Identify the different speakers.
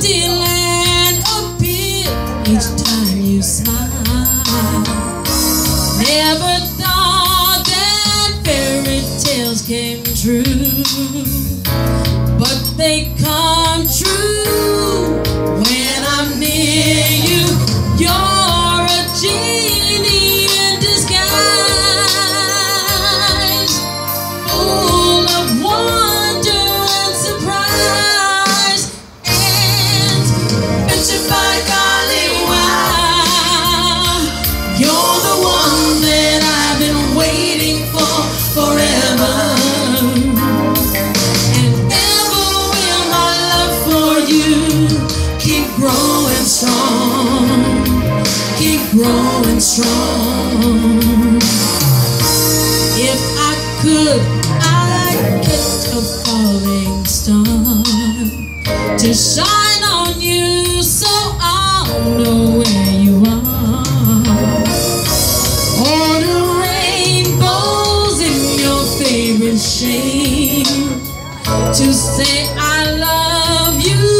Speaker 1: Candyland appear each time you smile. Never thought that fairy tales came true, but they come. by golly. You're the one that I've been waiting for forever. And ever will my love for you keep growing strong, keep growing strong. If I could, I'd get a falling star to shine. name to say I love you.